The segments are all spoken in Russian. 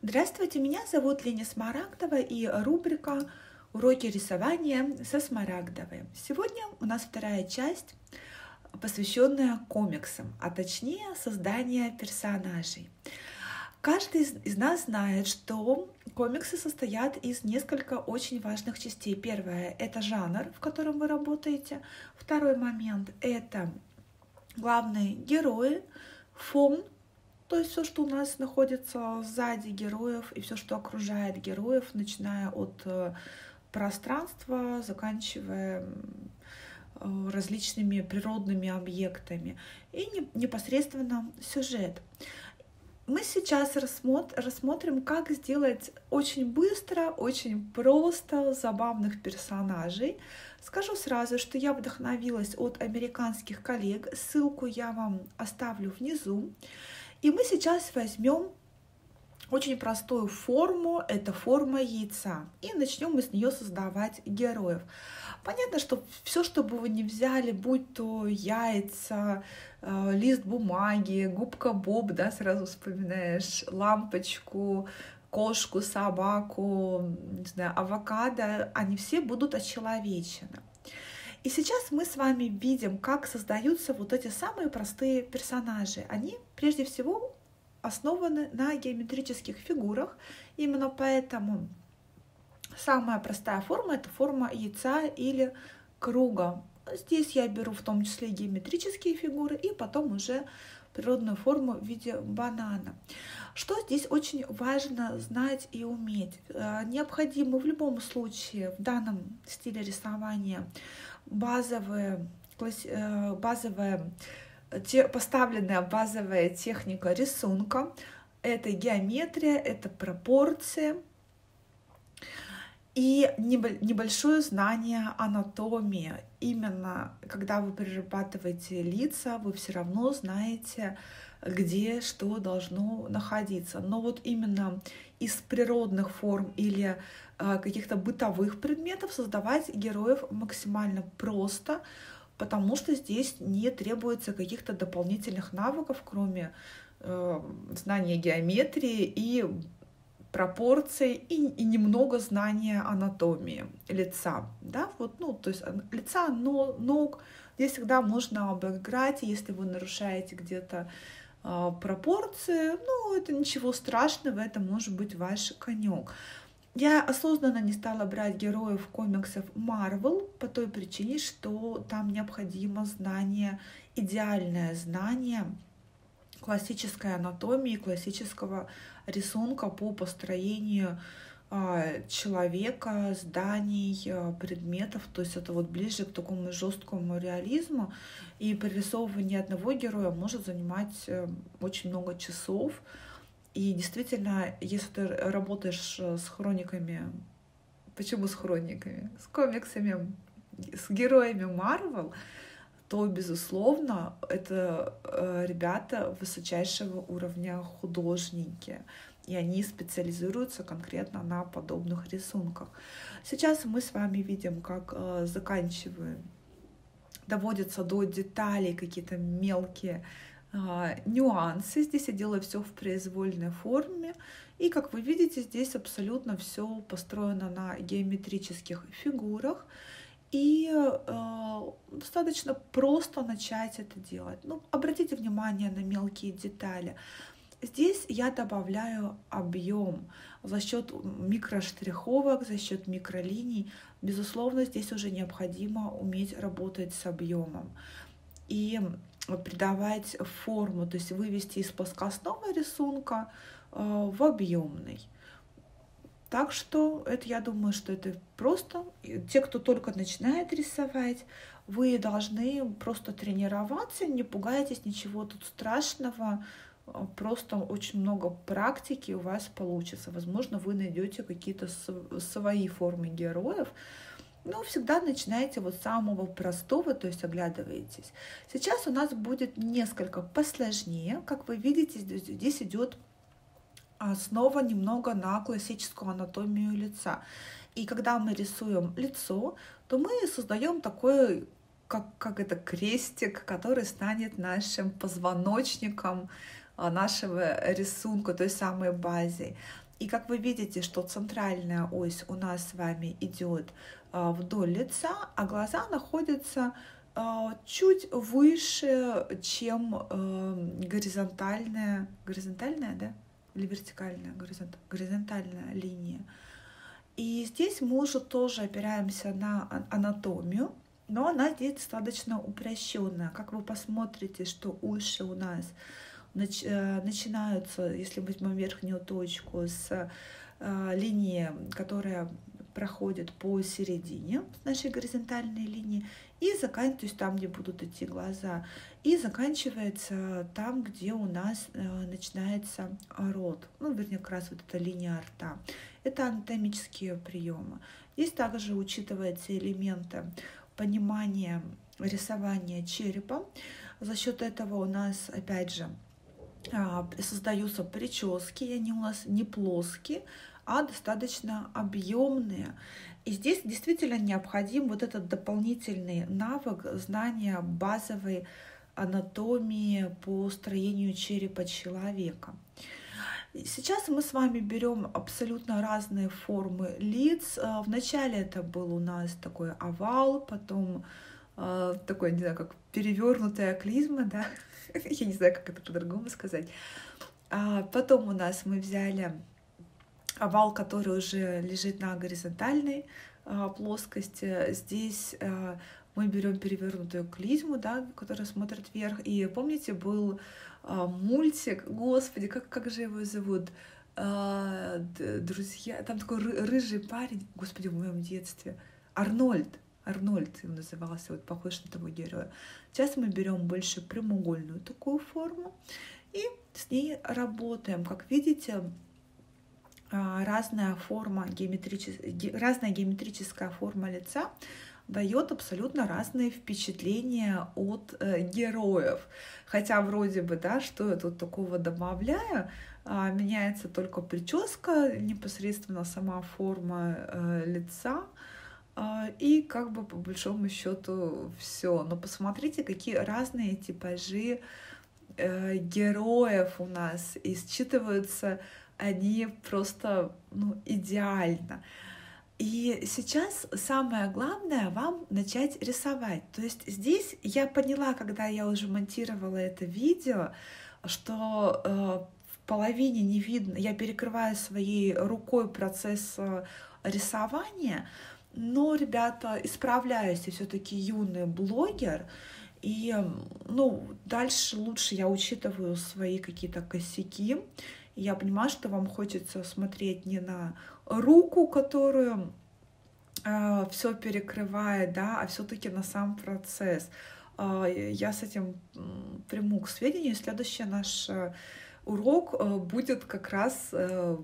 Здравствуйте, меня зовут Леня Смарагдова и рубрика «Уроки рисования со Смарагдовой». Сегодня у нас вторая часть, посвященная комиксам, а точнее созданию персонажей. Каждый из нас знает, что комиксы состоят из нескольких очень важных частей. Первое — это жанр, в котором вы работаете. Второй момент — это главные герои, фон, то есть все, что у нас находится сзади героев и все, что окружает героев, начиная от э, пространства, заканчивая э, различными природными объектами и непосредственно сюжет. Мы сейчас рассмотрим, как сделать очень быстро, очень просто забавных персонажей. Скажу сразу, что я вдохновилась от американских коллег. Ссылку я вам оставлю внизу. И мы сейчас возьмем очень простую форму, это форма яйца, и начнем мы с нее создавать героев. Понятно, что все, что бы вы ни взяли, будь то яйца, э, лист бумаги, губка Боб, да, сразу вспоминаешь лампочку, кошку, собаку, не знаю, авокадо, они все будут очеловечены. И сейчас мы с вами видим, как создаются вот эти самые простые персонажи. Они прежде всего основаны на геометрических фигурах. Именно поэтому самая простая форма это форма яйца или круга. Здесь я беру в том числе геометрические фигуры и потом уже природную форму в виде банана. Что здесь очень важно знать и уметь? Э, необходимо в любом случае в данном стиле рисования базовые, э, базовая, поставленная базовая техника рисунка. Это геометрия, это пропорции и небольшое знание анатомии. Именно когда вы перерабатываете лица, вы все равно знаете, где что должно находиться. Но вот именно из природных форм или э, каких-то бытовых предметов создавать героев максимально просто, потому что здесь не требуется каких-то дополнительных навыков, кроме э, знания геометрии и пропорций и, и немного знания анатомии лица, да, вот, ну, то есть лица, но, ног, здесь всегда можно обыграть, если вы нарушаете где-то э, пропорции, ну, это ничего страшного, это может быть ваш конек. Я осознанно не стала брать героев комиксов Marvel по той причине, что там необходимо знание, идеальное знание классической анатомии, классического рисунка по построению а, человека, зданий, а, предметов. То есть это вот ближе к такому жесткому реализму. И прорисовывание одного героя может занимать э, очень много часов. И действительно, если ты работаешь э, с хрониками, почему с хрониками? С комиксами, с героями Марвел, то, безусловно, это э, ребята высочайшего уровня художники, и они специализируются конкретно на подобных рисунках. Сейчас мы с вами видим, как э, заканчиваем, доводятся до деталей какие-то мелкие э, нюансы. Здесь я делаю все в произвольной форме. И как вы видите, здесь абсолютно все построено на геометрических фигурах. И э, достаточно просто начать это делать. Ну, обратите внимание на мелкие детали. Здесь я добавляю объем за счет микроштриховок, за счет микролиний. Безусловно, здесь уже необходимо уметь работать с объемом и придавать форму, то есть вывести из плоскостного рисунка э, в объемный. Так что это, я думаю, что это просто те, кто только начинает рисовать, вы должны просто тренироваться, не пугайтесь, ничего тут страшного, а, просто очень много практики у вас получится. Возможно, вы найдете какие-то свои формы героев, но всегда начинайте вот с самого простого, то есть оглядываетесь. Сейчас у нас будет несколько посложнее. Как вы видите, здесь идет основа немного на классическую анатомию лица. И когда мы рисуем лицо, то мы создаем такой, как, как это, крестик, который станет нашим позвоночником а, нашего рисунка, той самой базой. И как вы видите, что центральная ось у нас с вами идет а, вдоль лица, а глаза находятся а, чуть выше, чем а, горизонтальная, горизонтальная, да, или вертикальная, горизонт, горизонтальная линия. И здесь мы уже тоже опираемся на анатомию, но она здесь достаточно упрощенная. Как вы посмотрите, что уши у нас Э, начинаются, если возьмем верхнюю точку, с э, линии, которая проходит по середине нашей горизонтальной линии и заканчивается там, где будут идти глаза, и заканчивается там, где у нас э, начинается рот, ну, вернее, как раз вот эта линия рта. Это анатомические приемы. Здесь также учитываются элементы понимания рисования черепа. За счет этого у нас, опять же, а, создаются прически, они у нас не плоские, а достаточно объемные. И здесь действительно необходим вот этот дополнительный навык знания базовой анатомии по строению черепа человека. Сейчас мы с вами берем абсолютно разные формы лиц. А, вначале это был у нас такой овал, потом э, такой, не знаю, как перевернутая клизма, да, Я не знаю, как это по-другому сказать. А потом у нас мы взяли овал, который уже лежит на горизонтальной а, плоскости. Здесь а, мы берем перевернутую клизму, да, которая смотрит вверх. И помните, был а, мультик, господи, как, как же его зовут? Друзья, там такой рыжий парень, господи, в моем детстве, Арнольд. Арнольд назывался, вот похож на того героя. Сейчас мы берем больше прямоугольную такую форму и с ней работаем. Как видите, разная форма геометрическая, разная геометрическая форма лица дает абсолютно разные впечатления от э, героев. Хотя вроде бы, да, что я тут такого добавляю, а, меняется только прическа, непосредственно сама форма э, лица, а, и как бы по большому счету все. Но посмотрите, какие разные типажи э, героев у нас и они просто ну, идеально. И сейчас самое главное вам начать рисовать. То есть здесь я поняла, когда я уже монтировала это видео, что э, в половине не видно, я перекрываю своей рукой процесс э, рисования, но, ребята, исправляюсь, я все-таки юный блогер, и, ну, дальше лучше я учитываю свои какие-то косяки. Я понимаю, что вам хочется смотреть не на руку, которую э, все перекрывает, да, а все-таки на сам процесс. Э, я с этим приму к сведению. Следующая наша урок э, будет как раз, э,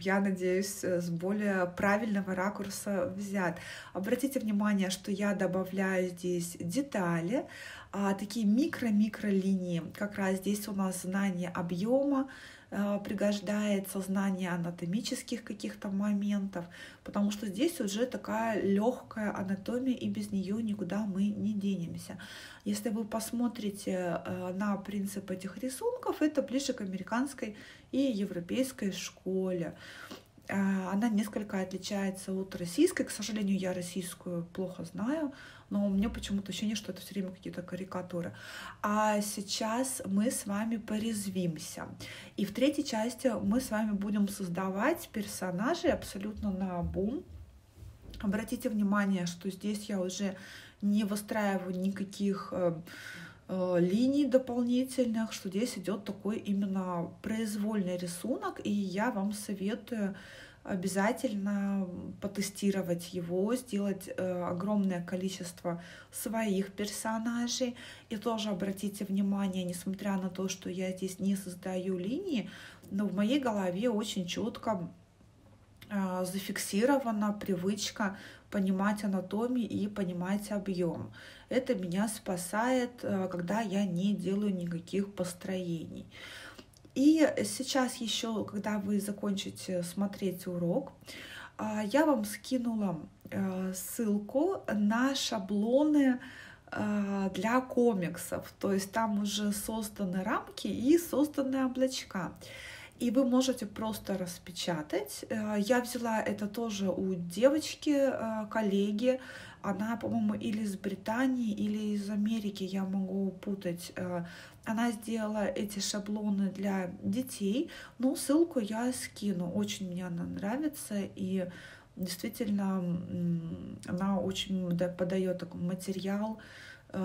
я надеюсь, э, с более правильного ракурса взят. Обратите внимание, что я добавляю здесь детали, а такие микро-микро линии. Как раз здесь у нас знание объема, пригождается знание анатомических каких-то моментов, потому что здесь уже такая легкая анатомия, и без нее никуда мы не денемся. Если вы посмотрите э, на принцип этих рисунков, это ближе к американской и европейской школе. Э, она несколько отличается от российской. К сожалению, я российскую плохо знаю, но у меня почему-то ощущение, что это все время какие-то карикатуры. А сейчас мы с вами порезвимся. И в третьей части мы с вами будем создавать персонажей абсолютно на бум. Обратите внимание, что здесь я уже не выстраиваю никаких э, линий дополнительных, что здесь идет такой именно произвольный рисунок, и я вам советую обязательно потестировать его, сделать э, огромное количество своих персонажей. И тоже обратите внимание, несмотря на то, что я здесь не создаю линии, но в моей голове очень четко э, зафиксирована привычка понимать анатомию и понимать объем. Это меня спасает, э, когда я не делаю никаких построений. И сейчас еще, когда вы закончите смотреть урок, а, я вам скинула ссылку на шаблоны для комиксов. То есть там уже созданы рамки и созданы облачка. И вы можете просто распечатать. Э, я взяла это тоже у девочки, э, коллеги. Она, по-моему, или из Британии, или из Америки, я могу путать. Э, она сделала эти шаблоны для детей. Ну, ссылку я скину. Очень мне она нравится. И действительно, она очень подает такой материал,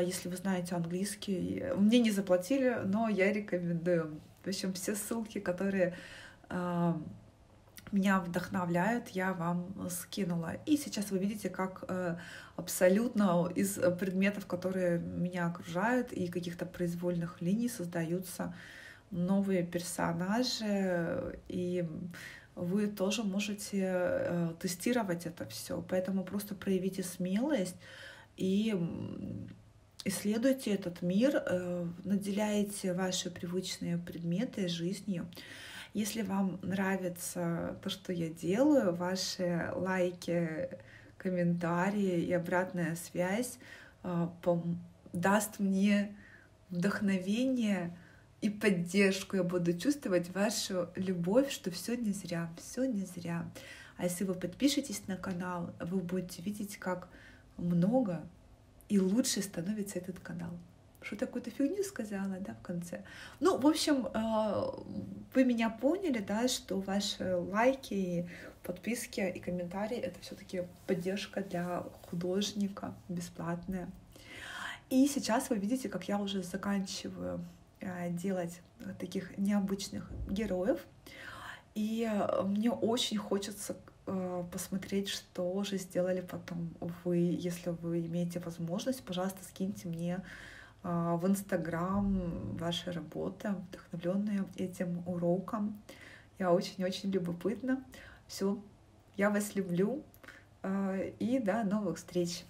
если вы знаете английский. Мне не заплатили, но я рекомендую. В общем, все ссылки, которые э, меня вдохновляют, я вам скинула. И сейчас вы видите, как э, абсолютно из предметов, которые меня окружают, и каких-то произвольных линий создаются новые персонажи, и вы тоже можете э, тестировать это все. Поэтому просто проявите смелость и исследуйте этот мир, э, наделяете ваши привычные предметы жизнью. Если вам нравится то, что я делаю, ваши лайки, комментарии и обратная связь э, даст мне вдохновение и поддержку. Я буду чувствовать вашу любовь, что все не зря, все не зря. А если вы подпишетесь на канал, вы будете видеть, как много и лучше становится этот канал. Что такую-то фигню сказала, да, в конце. Ну, в общем, э, вы меня поняли, да, что ваши лайки, подписки и комментарии — это все таки поддержка для художника бесплатная. И сейчас вы видите, как я уже заканчиваю э, делать таких необычных героев. И мне очень хочется Э, посмотреть, что же сделали потом вы. Если вы имеете возможность, пожалуйста, скиньте мне э, в Инстаграм ваши работы, вдохновленные этим уроком. Я очень-очень любопытна. Все, я вас люблю. Э, и до новых встреч!